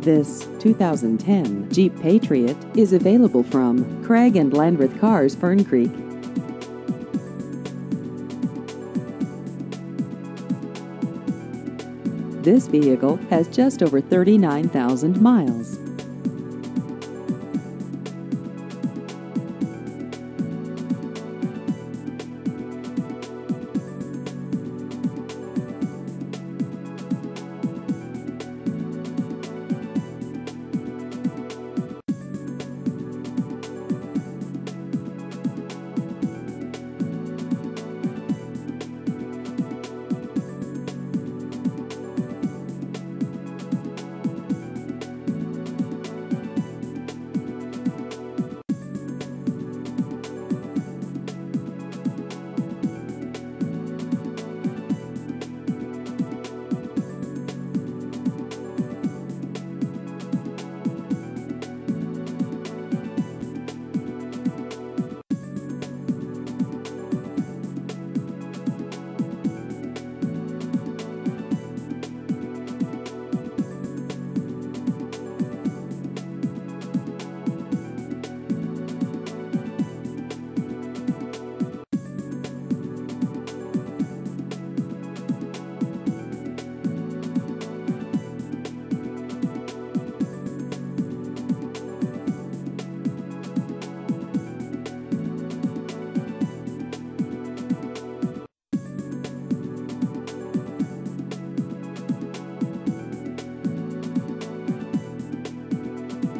This 2010 Jeep Patriot is available from Craig and Landreth Cars Fern Creek. This vehicle has just over 39,000 miles.